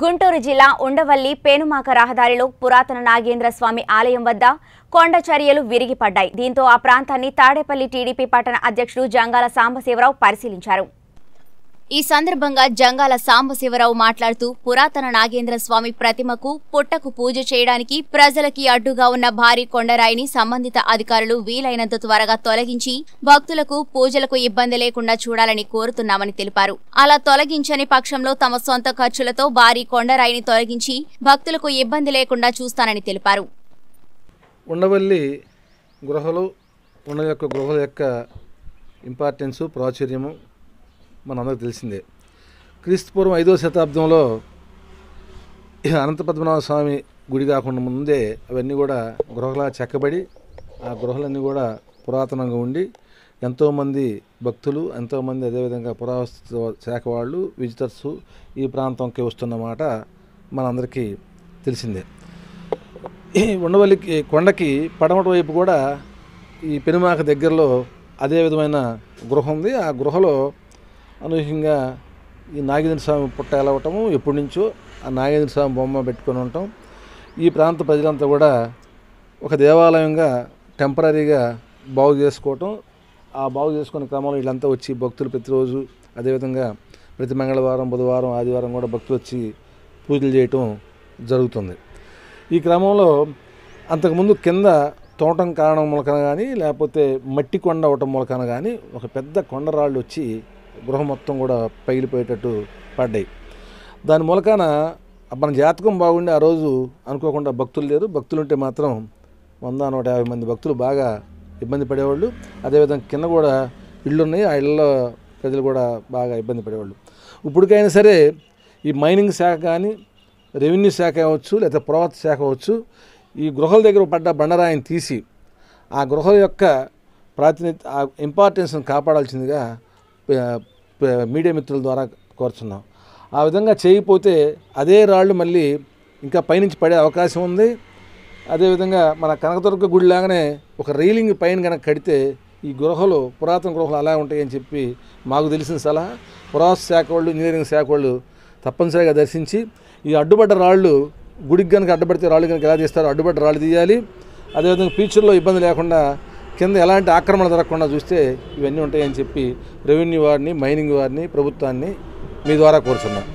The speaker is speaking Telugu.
గుంటూరు జిల్లా ఉండవల్లి పేనుమాక రహదారిలో పురాతన నాగేంద్ర స్వామి ఆలయం వద్ద కొండ చర్యలు విరిగిపడ్డాయి. దీంతో ఆ ప్రాంతాన్ని తాడేపల్లి టీడీపీ పట్టణ అధ్యక్షుడు జంగాల సాంబశివరావు పరిశీలించారు. ఈ సందర్భంగా జంగాల సాంబశివరావు మాట్లాడుతూ పురాతన నాగేంద్ర స్వామి ప్రతిమకు పుట్టకు పూజ చేయడానికి ప్రజలకి అడ్డుగా ఉన్న భారీ కొండరాయిని సంబంధిత అధికారులు వీలైనంత త్వరగా తొలగించి భక్తులకు పూజలకు ఇబ్బంది లేకుండా చూడాలని కోరుతున్నామని తెలిపారు. అలా తొలగించని పక్షంలో తమ సొంత ఖర్చులతో భారీ కొండరాయిని తొలగించి భక్తులకు ఇబ్బంది లేకుండా చూస్తానని తెలిపారు. ఉండవల్లి గృహలు ఉన్న యొక్క గృహల యొక్క ఇంపార్టెన్సు ప్రాచుర్యము మనందరికి తెలిసిందే. క్రీస్తుపూర్వం ఐదో శతాబ్దంలో అనంతపద్మనాభ అనంత పద్మనాభ స్వామి గుడి కాకుండా ముందే అవన్నీ కూడా గృహలా చెక్కబడి ఆ గృహలన్నీ కూడా పురాతనంగా ఉండి ఎంతోమంది భక్తులు ఎంతోమంది అదేవిధంగా పురావస్తు శాఖ వాళ్ళు విజిటర్స్ ఈ ప్రాంతంకి వస్తున్నమాట మనందరికీ తెలిసిందే. ఈ ఉండవల్లికి కొండకి పడమటి వైపు కూడా ఈ పెనుమాక దగ్గరలో అదే విధమైన గృహం ఉంది. ఆ గృహలో అనూహ్యంగా ఈ నాగేంద్ర స్వామి పుట్ట ఎలా ఉండటము ఎప్పటి నుంచో ఆ నాగేంద్ర స్వామి బొమ్మ పెట్టుకొని ఉంటాం. ఈ ప్రాంత ప్రజలంతా కూడా ఒక దేవాలయంగా టెంపరీగా బాగు చేసుకోవటం. ఆ బాగు చేసుకునే క్రమంలో వీళ్ళంతా వచ్చి భక్తులు ప్రతిరోజు అదేవిధంగా ప్రతి మంగళవారం బుధవారం ఆదివారం కూడా భక్తులు వచ్చి పూజలు చేయటం జరుగుతుంది. ఈ క్రమంలో అంతకుముందు కింద తోటం కారణం మూలకన కానీ లేకపోతే మట్టి కొండ అవటం మూలకన కానీ ఒక పెద్ద కొండరాళ్ళు వచ్చి గృహం మొత్తం కూడా పగిలిపోయేటట్టు పడ్డాయి. దాని మూలకాన మన జాతకం బాగుండి ఆ రోజు అనుకోకుండా భక్తులు లేరు. భక్తులు ఉంటే మాత్రం వంద నూట యాభై మంది భక్తులు బాగా ఇబ్బంది పడేవాళ్ళు. అదేవిధంగా కింద కూడా ఇళ్ళు ఉన్నాయి ఆ ఇళ్ళలో ప్రజలు కూడా బాగా ఇబ్బంది పడేవాళ్ళు. ఇప్పటికైనా సరే ఈ మైనింగ్ శాఖ కానీ రెవెన్యూ శాఖ అవ్వచ్చు లేదా పురావస్తు శాఖ అవ్వచ్చు ఈ గృహల దగ్గర పడ్డ బండరాయిని తీసి ఆ గృహల యొక్క ప్రాతినిధ్య ఆ ఇంపార్టెన్స్ని కాపాడాల్సిందిగా మీడియా మిత్రుల ద్వారా కోరుచున్నాం. ఆ విధంగా చేయకపోతే అదే రాళ్ళు మళ్ళీ ఇంకా పైనుంచి పడే అవకాశం ఉంది. అదేవిధంగా మన కనకదుర్గ గుడి లాగానే ఒక రైలింగ్ పైన కనుక కడితే ఈ గృహలు పురాతన గృహలు అలా ఉంటాయని చెప్పి మాకు తెలిసిన సలహా. పురాత శాఖ వాళ్ళు ఇంజనీరింగ్ శాఖ వాళ్ళు తప్పనిసరిగా దర్శించి ఈ అడ్డుపడ్డ రాళ్ళు గుడికి కనుక అడ్డుపడితే రాళ్ళు కనుక ఎలా తీస్తారో అడ్డుపడ్డ రాళ్ళు తీయాలి. అదేవిధంగా ఫ్యూచర్లో ఇబ్బంది లేకుండా కింద ఎలాంటి ఆక్రమణ జరగకుండా చూస్తే ఇవన్నీ ఉంటాయని చెప్పి రెవెన్యూ వారిని మైనింగ్ వారిని ప్రభుత్వాన్ని మీ ద్వారా కోరుతున్నాను